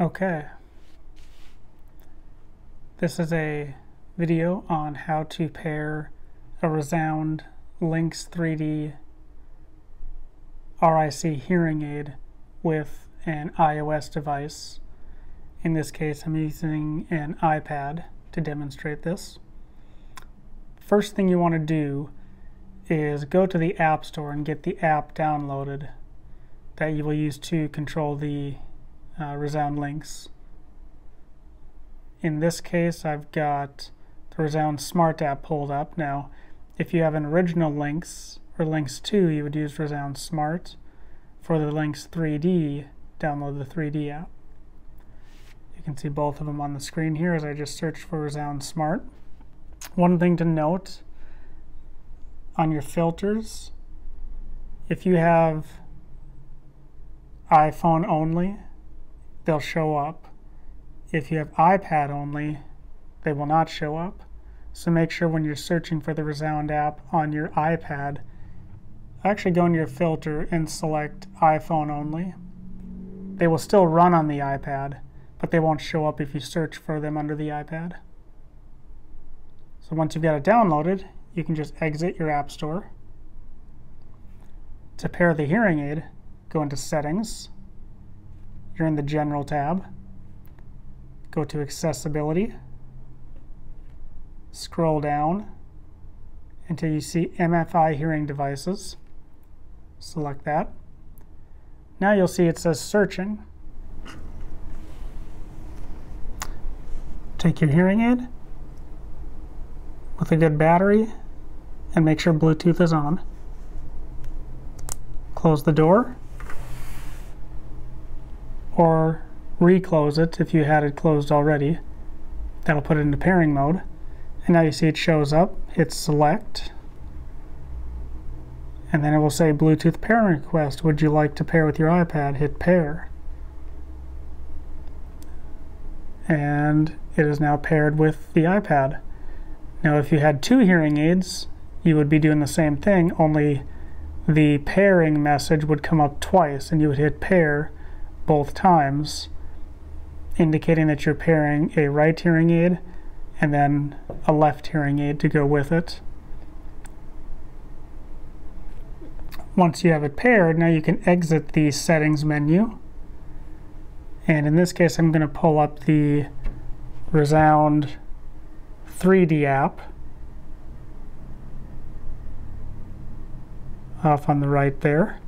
Okay. This is a video on how to pair a Resound LiNX 3D RIC hearing aid with an iOS device. In this case, I'm using an iPad to demonstrate this. First thing you want to do is go to the App Store and get the app downloaded that you will use to control the uh, Resound LiNX. In this case, I've got the Resound Smart app pulled up. Now, if you have an original LiNX or LiNX 2, you would use Resound Smart. For the LiNX 3D, download the 3D app. You can see both of them on the screen here as I just searched for Resound Smart. One thing to note on your filters, if you have iPhone only, they'll show up. If you have iPad only, they will not show up. So make sure when you're searching for the Resound app on your iPad, actually go into your filter and select iPhone only. They will still run on the iPad, but they won't show up if you search for them under the iPad. So once you've got it downloaded, you can just exit your App Store. To pair the hearing aid, go into Settings, you're in the General tab. Go to Accessibility. Scroll down until you see MFI hearing devices. Select that. Now you'll see it says searching. Take your hearing aid with a good battery and make sure Bluetooth is on. Close the door or reclose it if you had it closed already. That'll put it into pairing mode. And now you see it shows up. Hit select. And then it will say Bluetooth pairing request. Would you like to pair with your iPad? Hit pair. And it is now paired with the iPad. Now if you had two hearing aids, you would be doing the same thing, only the pairing message would come up twice and you would hit pair both times, indicating that you're pairing a right hearing aid and then a left hearing aid to go with it. Once you have it paired, now you can exit the settings menu. And in this case, I'm going to pull up the Resound 3D app off on the right there.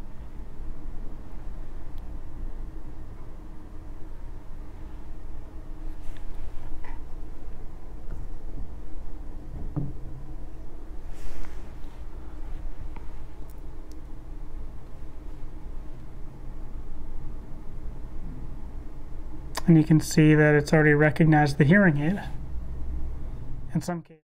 And you can see that it's already recognized the hearing aid. In some cases